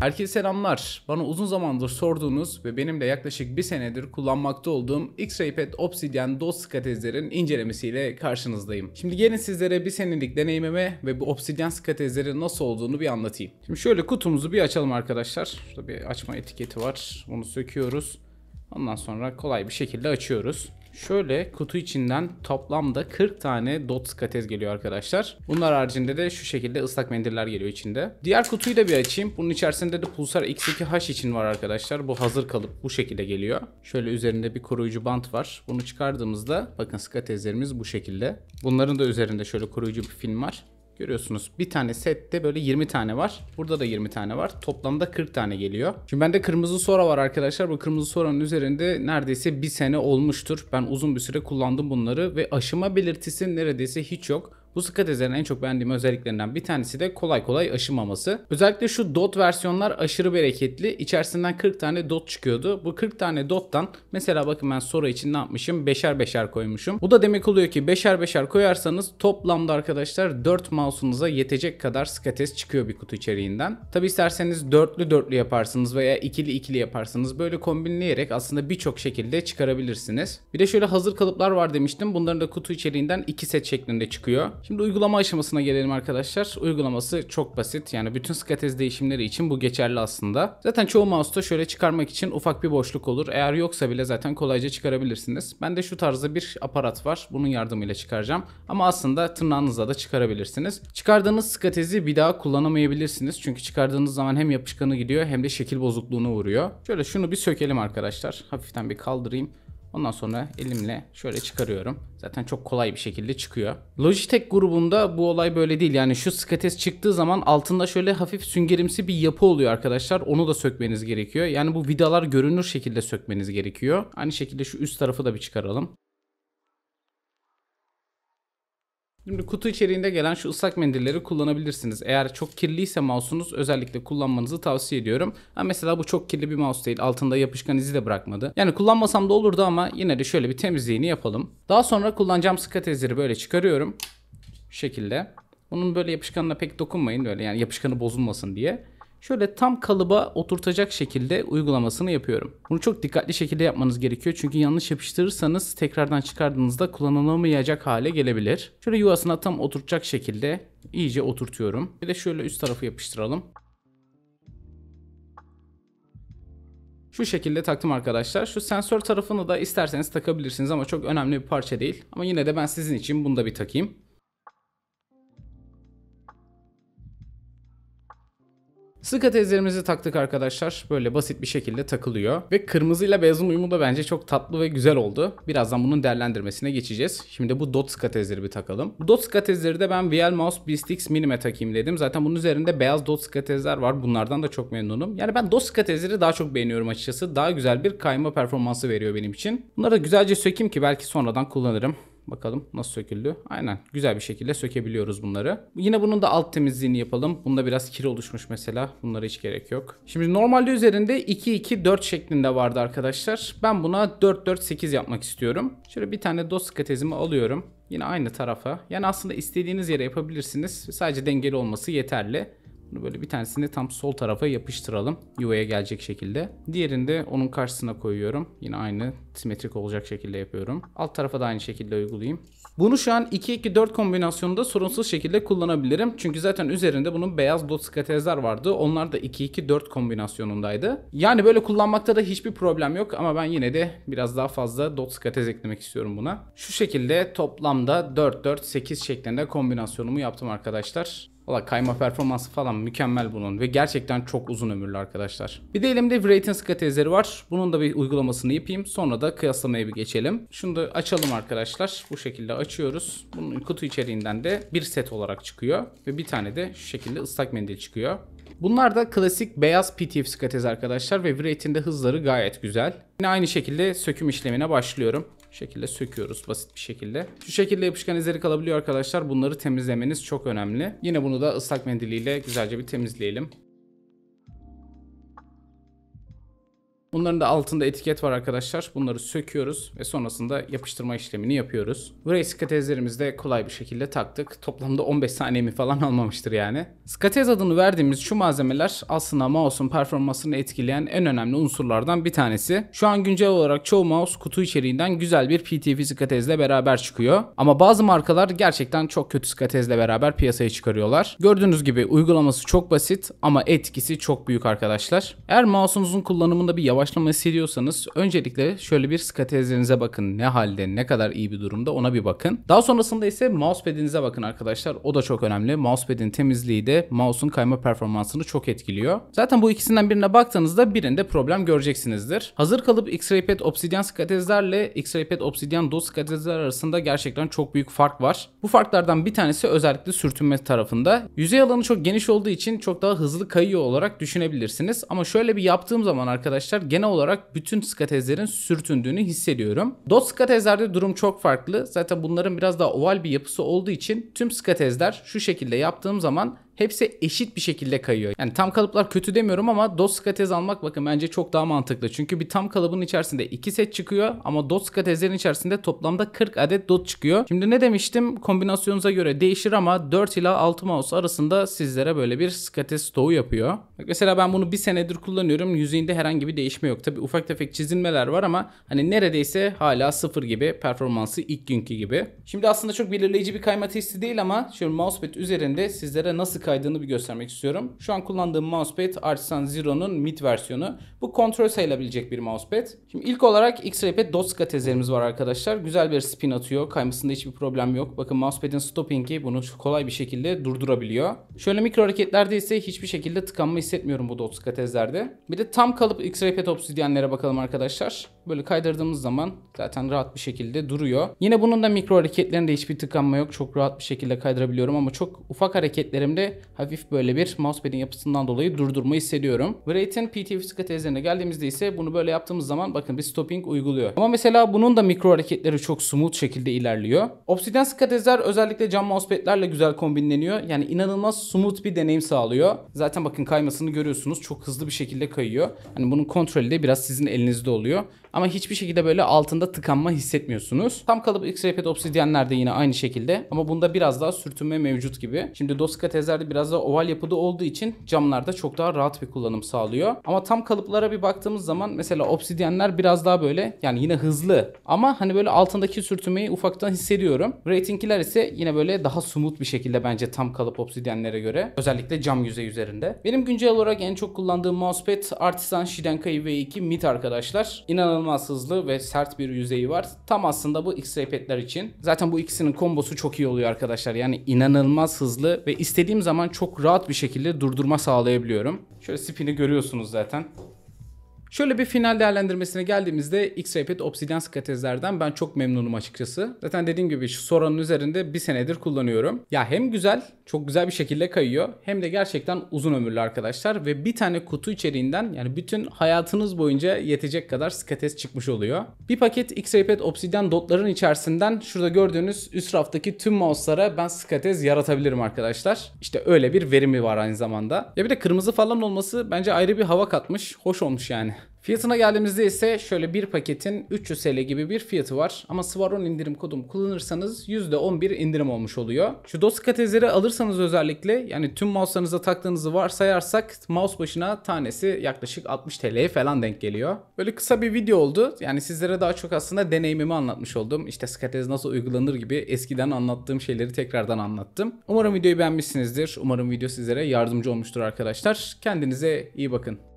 Herkese selamlar. Bana uzun zamandır sorduğunuz ve benim de yaklaşık bir senedir kullanmakta olduğum X-Ray Pad Obsidian DOS skatezlerin incelemesiyle karşınızdayım. Şimdi gelin sizlere bir senelik deneyimimi ve bu Obsidian skatezlerin nasıl olduğunu bir anlatayım. Şimdi şöyle kutumuzu bir açalım arkadaşlar. Şurada bir açma etiketi var. Bunu söküyoruz. Ondan sonra kolay bir şekilde açıyoruz. Şöyle kutu içinden toplamda 40 tane dot skatez geliyor arkadaşlar. Bunlar haricinde de şu şekilde ıslak mendiller geliyor içinde. Diğer kutuyu da bir açayım. Bunun içerisinde de Pulsar X2H için var arkadaşlar. Bu hazır kalıp bu şekilde geliyor. Şöyle üzerinde bir koruyucu bant var. Bunu çıkardığımızda bakın skatezlerimiz bu şekilde. Bunların da üzerinde şöyle koruyucu bir film var. Görüyorsunuz bir tane sette böyle 20 tane var. Burada da 20 tane var. Toplamda 40 tane geliyor. Şimdi bende kırmızı sora var arkadaşlar. Bu kırmızı soranın üzerinde neredeyse bir sene olmuştur. Ben uzun bir süre kullandım bunları ve aşıma belirtisi neredeyse hiç yok. Bu skatezlerin en çok beğendiğim özelliklerinden bir tanesi de kolay kolay aşımaması. Özellikle şu dot versiyonlar aşırı bereketli. İçerisinden 40 tane dot çıkıyordu. Bu 40 tane dottan mesela bakın ben Sora için ne yapmışım? Beşer beşer koymuşum. Bu da demek oluyor ki beşer beşer koyarsanız toplamda arkadaşlar 4 mouse'unuza yetecek kadar skatez çıkıyor bir kutu içeriğinden. Tabi isterseniz dörtlü dörtlü yaparsınız veya ikili ikili yaparsınız. Böyle kombinleyerek aslında birçok şekilde çıkarabilirsiniz. Bir de şöyle hazır kalıplar var demiştim. Bunların da kutu içeriğinden 2 set şeklinde çıkıyor. Şimdi uygulama aşamasına gelelim arkadaşlar. Uygulaması çok basit. Yani bütün skatez değişimleri için bu geçerli aslında. Zaten çoğu mouse'da şöyle çıkarmak için ufak bir boşluk olur. Eğer yoksa bile zaten kolayca çıkarabilirsiniz. Bende şu tarzda bir aparat var. Bunun yardımıyla çıkaracağım. Ama aslında tırnağınızla da çıkarabilirsiniz. Çıkardığınız skatezi bir daha kullanamayabilirsiniz. Çünkü çıkardığınız zaman hem yapışkanı gidiyor hem de şekil bozukluğuna vuruyor. Şöyle şunu bir sökelim arkadaşlar. Hafiften bir kaldırayım. Ondan sonra elimle şöyle çıkarıyorum. Zaten çok kolay bir şekilde çıkıyor. Logitech grubunda bu olay böyle değil. Yani şu skates çıktığı zaman altında şöyle hafif süngerimsi bir yapı oluyor arkadaşlar. Onu da sökmeniz gerekiyor. Yani bu vidalar görünür şekilde sökmeniz gerekiyor. Aynı şekilde şu üst tarafı da bir çıkaralım. Şimdi kutu içeriğinde gelen şu ıslak mendilleri kullanabilirsiniz. Eğer çok kirliyse mouse'unuz özellikle kullanmanızı tavsiye ediyorum. Ha mesela bu çok kirli bir mouse değil. Altında yapışkan izi de bırakmadı. Yani kullanmasam da olurdu ama yine de şöyle bir temizliğini yapalım. Daha sonra kullanacağım skatezleri böyle çıkarıyorum. Şu şekilde. Bunun böyle yapışkanına pek dokunmayın böyle yani yapışkanı bozulmasın diye şöyle tam kalıba oturtacak şekilde uygulamasını yapıyorum. Bunu çok dikkatli şekilde yapmanız gerekiyor çünkü yanlış yapıştırırsanız tekrardan çıkardığınızda kullanılamayacak hale gelebilir. Şöyle yuvasına tam oturacak şekilde iyice oturtuyorum. Bir de şöyle üst tarafı yapıştıralım. Şu şekilde taktım arkadaşlar. Şu sensör tarafını da isterseniz takabilirsiniz ama çok önemli bir parça değil. Ama yine de ben sizin için bunu da bir takayım. Skatezlerimizi taktık arkadaşlar. Böyle basit bir şekilde takılıyor. Ve kırmızıyla beyazın uyumu da bence çok tatlı ve güzel oldu. Birazdan bunun değerlendirmesine geçeceğiz. Şimdi bu dot skatezleri bir takalım. Bu dot skatezleri de ben VL Mouse Beast X Mini'me takayım dedim. Zaten bunun üzerinde beyaz dot skatezler var. Bunlardan da çok memnunum. Yani ben dot skatezleri daha çok beğeniyorum açıkçası. Daha güzel bir kayma performansı veriyor benim için. Bunları da güzelce sökeyim ki belki sonradan kullanırım. Bakalım nasıl söküldü. Aynen güzel bir şekilde sökebiliyoruz bunları. Yine bunun da alt temizliğini yapalım. Bunda biraz kir oluşmuş mesela. Bunlara hiç gerek yok. Şimdi normalde üzerinde 2-2-4 şeklinde vardı arkadaşlar. Ben buna 4-4-8 yapmak istiyorum. Şöyle bir tane dos skatezimi alıyorum. Yine aynı tarafa. Yani aslında istediğiniz yere yapabilirsiniz. Sadece dengeli olması yeterli. Böyle bir tanesini tam sol tarafa yapıştıralım. Yuvaya gelecek şekilde. Diğerini de onun karşısına koyuyorum. Yine aynı simetrik olacak şekilde yapıyorum. Alt tarafa da aynı şekilde uygulayayım. Bunu şu an 2-2-4 kombinasyonunda sorunsuz şekilde kullanabilirim. Çünkü zaten üzerinde bunun beyaz dot skatezler vardı. Onlar da 2-2-4 kombinasyonundaydı. Yani böyle kullanmakta da hiçbir problem yok ama ben yine de biraz daha fazla dot skatez eklemek istiyorum buna. Şu şekilde toplamda 4-4-8 şeklinde kombinasyonumu yaptım arkadaşlar. Valla kayma performansı falan mükemmel bunun ve gerçekten çok uzun ömürlü arkadaşlar. Bir de elimde Vrayton skatezleri var. Bunun da bir uygulamasını yapayım. Sonra da kıyaslamaya bir geçelim. Şunu da açalım arkadaşlar. Bu şekilde açıyoruz. Bunun kutu içeriğinden de bir set olarak çıkıyor. Ve bir tane de şu şekilde ıslak mendil çıkıyor. Bunlar da klasik beyaz PTF skatez arkadaşlar ve Vrayton'de hızları gayet güzel. Yine aynı şekilde söküm işlemine başlıyorum. Şu şekilde söküyoruz basit bir şekilde. Şu şekilde yapışkan izleri kalabiliyor arkadaşlar. Bunları temizlemeniz çok önemli. Yine bunu da ıslak mendiliyle güzelce bir temizleyelim. Bunların da altında etiket var arkadaşlar. Bunları söküyoruz ve sonrasında yapıştırma işlemini yapıyoruz. Buraya skatezlerimizi de kolay bir şekilde taktık. Toplamda 15 saniyemi falan almamıştır yani. Skatez adını verdiğimiz şu malzemeler aslında mouse'un performansını etkileyen en önemli unsurlardan bir tanesi. Şu an güncel olarak çoğu mouse kutu içeriğinden güzel bir PTF skatezle beraber çıkıyor. Ama bazı markalar gerçekten çok kötü skatezle beraber piyasaya çıkarıyorlar. Gördüğünüz gibi uygulaması çok basit ama etkisi çok büyük arkadaşlar. Eğer mouse'unuzun kullanımında bir yavaşlama hissediyorsanız öncelikle şöyle bir skatezlerinize bakın. Ne halde, ne kadar iyi bir durumda ona bir bakın. Daha sonrasında ise mousepad'inize bakın arkadaşlar. O da çok önemli. Mousepad'in temizliği de mouse'un kayma performansını çok etkiliyor. Zaten bu ikisinden birine baktığınızda birinde problem göreceksinizdir. Hazır kalıp X-Ray Pad Obsidian skatezlerle X-Ray Pad Obsidian DOS skatezler arasında gerçekten çok büyük fark var. Bu farklardan bir tanesi özellikle sürtünme tarafında. Yüzey alanı çok geniş olduğu için çok daha hızlı kayıyor olarak düşünebilirsiniz. Ama şöyle bir yaptığım zaman arkadaşlar genel olarak bütün skatezlerin sürtündüğünü hissediyorum. DOS skatezlerde durum çok farklı. Zaten bunların biraz daha oval bir yapısı olduğu için tüm skatezler şu şekilde yaptığım zaman hepsi eşit bir şekilde kayıyor. Yani tam kalıplar kötü demiyorum ama dot skatez almak bakın bence çok daha mantıklı. Çünkü bir tam kalıbın içerisinde 2 set çıkıyor ama dot skatezlerin içerisinde toplamda 40 adet dot çıkıyor. Şimdi ne demiştim? Kombinasyonunuza göre değişir ama 4 ila 6 mouse arasında sizlere böyle bir skatez stoğu yapıyor. Mesela ben bunu bir senedir kullanıyorum. Yüzeyinde herhangi bir değişme yok. Tabi ufak tefek çizilmeler var ama hani neredeyse hala sıfır gibi performansı ilk günkü gibi. Şimdi aslında çok belirleyici bir kayma testi değil ama şöyle mousepad üzerinde sizlere nasıl kaydığını bir göstermek istiyorum. Şu an kullandığım mousepad Artisan Zero'nun mid versiyonu. Bu kontrol sayılabilecek bir mousepad. Şimdi ilk olarak X-Ray Pad dot skatezlerimiz var arkadaşlar. Güzel bir spin atıyor. Kaymasında hiçbir problem yok. Bakın mousepad'in stopping'i bunu kolay bir şekilde durdurabiliyor. Şöyle mikro hareketlerde ise hiçbir şekilde tıkanma hissetmiyorum bu dot skatezlerde. Bir de tam kalıp X-Ray Pad Obsidian'lere bakalım arkadaşlar. Böyle kaydırdığımız zaman zaten rahat bir şekilde duruyor. Yine bunun da mikro hareketlerinde hiçbir tıkanma yok. Çok rahat bir şekilde kaydırabiliyorum ama çok ufak hareketlerimde hafif böyle bir mousepad'in yapısından dolayı durdurma hissediyorum. Wraith'in PTF skatezlerine geldiğimizde ise bunu böyle yaptığımız zaman bakın bir stopping uyguluyor. Ama mesela bunun da mikro hareketleri çok smooth şekilde ilerliyor. Obsidian skatezler özellikle cam mousepad'lerle güzel kombinleniyor. Yani inanılmaz smooth bir deneyim sağlıyor. Zaten bakın kaymasını görüyorsunuz. Çok hızlı bir şekilde kayıyor. Hani bunun kontrolü de biraz sizin elinizde oluyor. Ama hiçbir şekilde böyle altında tıkanma hissetmiyorsunuz. Tam kalıp X-Ray Pad Obsidian'ler de yine aynı şekilde. Ama bunda biraz daha sürtünme mevcut gibi. Şimdi Doska tezlerde biraz daha oval yapıda olduğu için camlarda çok daha rahat bir kullanım sağlıyor. Ama tam kalıplara bir baktığımız zaman mesela Obsidian'ler biraz daha böyle yani yine hızlı. Ama hani böyle altındaki sürtünmeyi ufaktan hissediyorum. Rating'ler ise yine böyle daha smooth bir şekilde bence tam kalıp Obsidian'lere göre. Özellikle cam yüzey üzerinde. Benim güncel olarak en çok kullandığım mousepad Artisan Shidenkai V2 Mid arkadaşlar. İnanılmaz hızlı ve sert bir yüzeyi var. Tam aslında bu X-Ray pad'ler için. Zaten bu ikisinin kombosu çok iyi oluyor arkadaşlar. Yani inanılmaz hızlı ve istediğim zaman çok rahat bir şekilde durdurma sağlayabiliyorum. Şöyle spin'i görüyorsunuz zaten. Şöyle bir final değerlendirmesine geldiğimizde X-Ray Pad Obsidian skatezlerden ben çok memnunum açıkçası. Zaten dediğim gibi şu Sora'nın üzerinde bir senedir kullanıyorum. Ya hem güzel, çok güzel bir şekilde kayıyor hem de gerçekten uzun ömürlü arkadaşlar ve bir tane kutu içeriğinden yani bütün hayatınız boyunca yetecek kadar skatez çıkmış oluyor. Bir paket X-Ray Pad Obsidian dotların içerisinden şurada gördüğünüz üst raftaki tüm mouse'lara ben skatez yaratabilirim arkadaşlar. İşte öyle bir verimi var aynı zamanda. Ya bir de kırmızı falan olması bence ayrı bir hava katmış. Hoş olmuş yani. Fiyatına geldiğimizde ise şöyle bir paketin 300 TL gibi bir fiyatı var. Ama Svaron indirim kodumu kullanırsanız %11 indirim olmuş oluyor. Şu DOS katezleri alırsanız özellikle yani tüm mouse'larınıza taktığınızı varsayarsak mouse başına tanesi yaklaşık 60 TL'ye falan denk geliyor. Böyle kısa bir video oldu. Yani sizlere daha çok aslında deneyimimi anlatmış oldum. İşte skatez nasıl uygulanır gibi eskiden anlattığım şeyleri tekrardan anlattım. Umarım videoyu beğenmişsinizdir. Umarım video sizlere yardımcı olmuştur arkadaşlar. Kendinize iyi bakın.